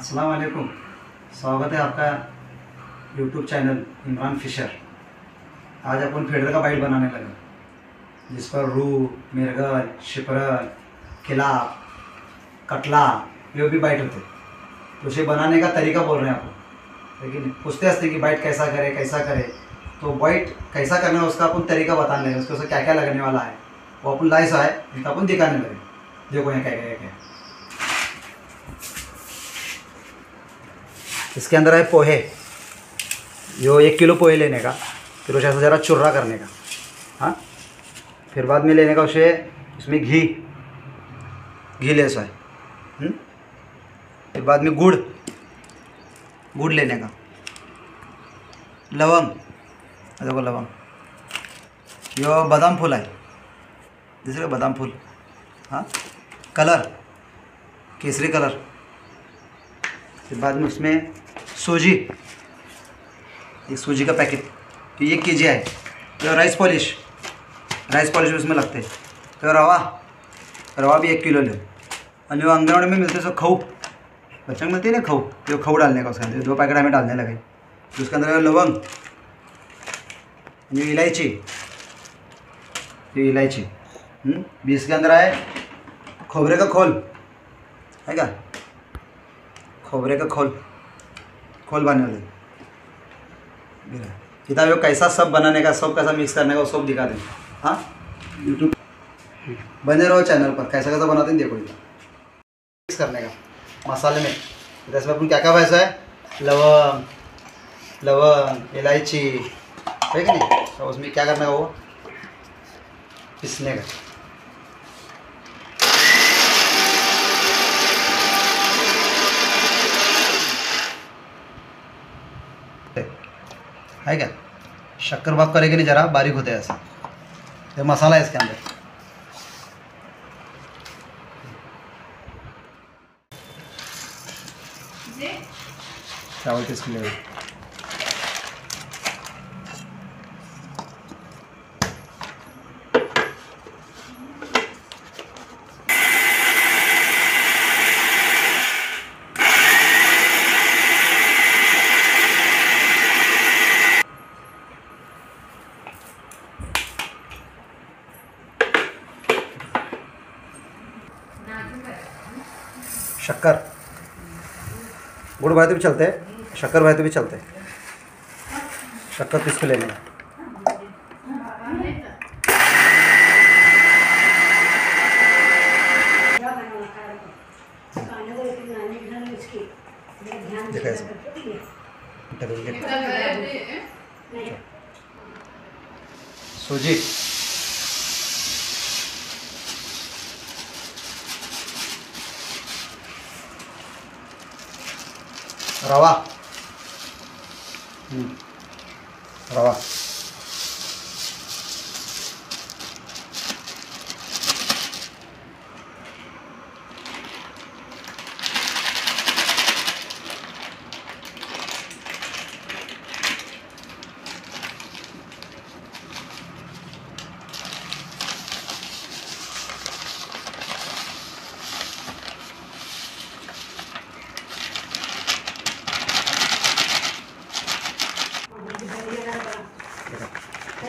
अस्सलाम वालेकुम स्वागत है आपका यूट्यूब चैनल इमरान फिशर आज अपन फेडर का बाइट बनाने लगे जिस पर रू मिर्गल शिपरल किला कटला, ये भी बाइट होते तो उसे बनाने का तरीका बोल रहे हैं आपको। लेकिन पूछते हँसते कि बाइट कैसा करे कैसा करे? तो बाइट कैसा करना है, उसका अपन तरीका बताने लगे उसके उससे क्या क्या लगने वाला है, वो अपन लाइस आए इनका अपन दिखाने लगे देखो यहाँ क्या क्या क्या इसके अंदर है पोहे। जो एक किलो पोहे लेने का, फिर उसे ऐसा ज़रा चुर्रा करने का। हाँ? फिर बाद में लेने का उसे उसमें घी। घी ले सो है। हम्म? फिर बाद में गुड़। गुड़ लेने का। लवंग। देखो लवंग। यो बादाम फूल है। दूसरे बादाम फूल। हाँ? कलर। केसरी कलर। फिर बाद में उसमें सूजी। एक सूजी का पैकेट। तो एक के जी है। तो राइस पॉलिश राइस पॉलिश भी उसमें लगते हैं। तो रवा। रवा भी एक किलो लो। और जो आंगनवाड़ी में मिलते सो खऊ। बच्चों को मिलती है ना खऊ? जो खऊ डालने का उसके अंदर। दो पैकेट हमें डालने लगे। तो उसके अंदर लवंग। जो इलायची। जो इलायची। हम्म, भी इसके अंदर आए। खोबरे का खोल। है क्या? खोबरे का खोल खोल बनाने वाले। किताब कैसा सब बनाने का, सब कैसा मिक्स करने का सब दिखा दें। हाँ? यूट्यूब बने रहो चैनल पर। कैसा कैसा बनाते हैं, देखो इधर। मिक्स करने का। मसाले में। इसमें अपन क्या क्या वैसा है? लवंग लवंग, इलायची। ठीक है नहीं? तो उसमें क्या करना है वो? पिसने का। है क्या? शक्कर बाप करेंगे नहीं जरा बारीक होते हैं ऐसा। ये मसाला है इसके अंदर। चावल किसके लिए? शक्कर। गुड़ भाई तो भी चलते हैं। शक्कर भाई तो भी चलते हैं। शक्कर किसको लेने का देखा इसमें। सूजी। रवा हम्म, रवा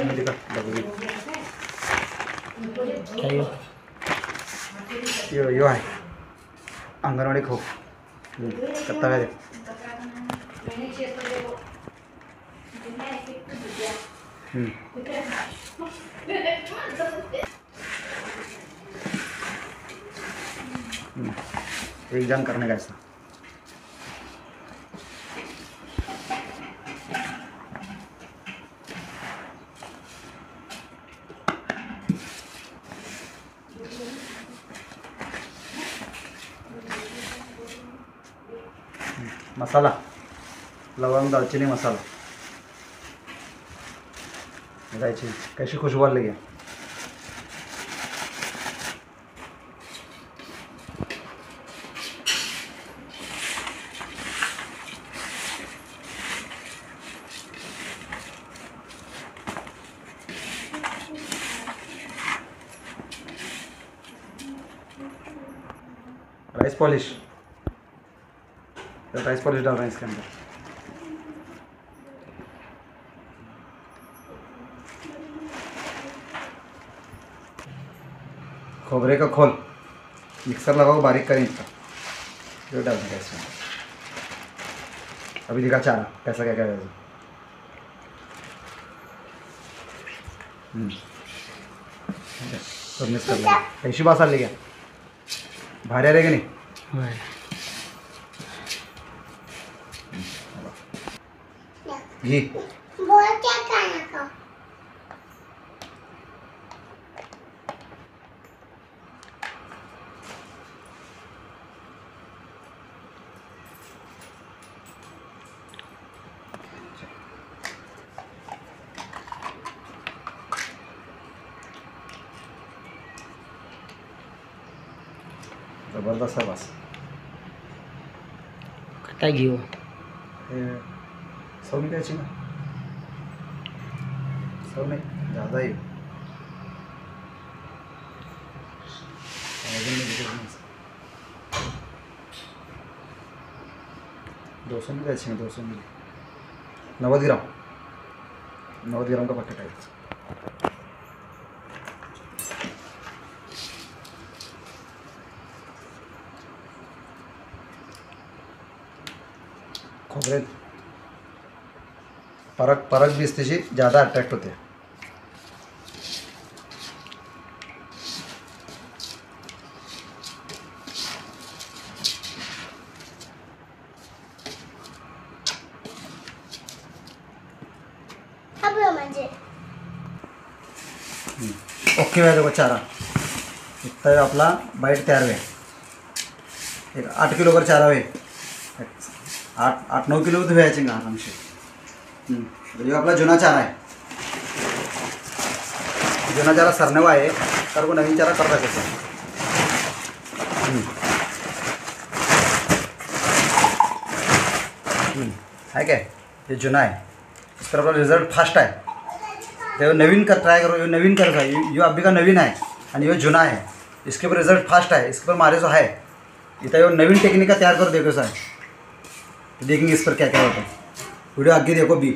डब्बी यो यो आहे अंगणवाडी खो काय एक जन करने का ऐसा मसाला लवंग दालचीनी मसाला इलायची कैसी खुशबू आ रही है राइस पॉलिश राइस पॉलिश डाल रहे हैं इसके अंदर। खोबरे का खोल। मिक्सर लगाओ बारीक करें इसका। ये डाल देंगे इसमें अभी दिखा चारा कैसा क्या क्या है। सब मिक्स कर लिया कैसी बात आली क्या? भारी आले की नाही? होय घी बोल क्या खाना का ज़बरदस्त आहे बस काय घेऊ हे सवनी द्यायची ना सव नाही जादा येईल अजून नाही दिसत नाही. दो सौ में द्यायची ना दो सौ मिली नव्वद ग्राम नव्वद ग्राम का पॅकेट आहे खोबरेल परक परक बीस त्याची जादा अट्रॅक्ट होते म्हणजे ओके आहे देखो चारा। इतना आपला बाईट तयार आहे एक आठ किलो कर चारा आहे आठ आठ नऊ किलो तो व्हायचे का आरामशी ह्यो आपला जुना चारा आहे. जुना चारा सरनेवा आहे, तर को नवीन चारा करता कसं. आहे काय? हे जुना इस तर आपला रिझल्ट फास्ट आहे. ते नवीन कर ट्राय करो, ये नवीन कर था ये ये अभी का नवीन है आणि ये जुना है इसके ऊपर रिज़ल्ट फास्ट है इसके ऊपर मारे जो है इतना ये नवीन टेक्निक तैयार कर देखो सर देखेंगे इस पर क्या क्या होता. है वीडियो आगे देखो भी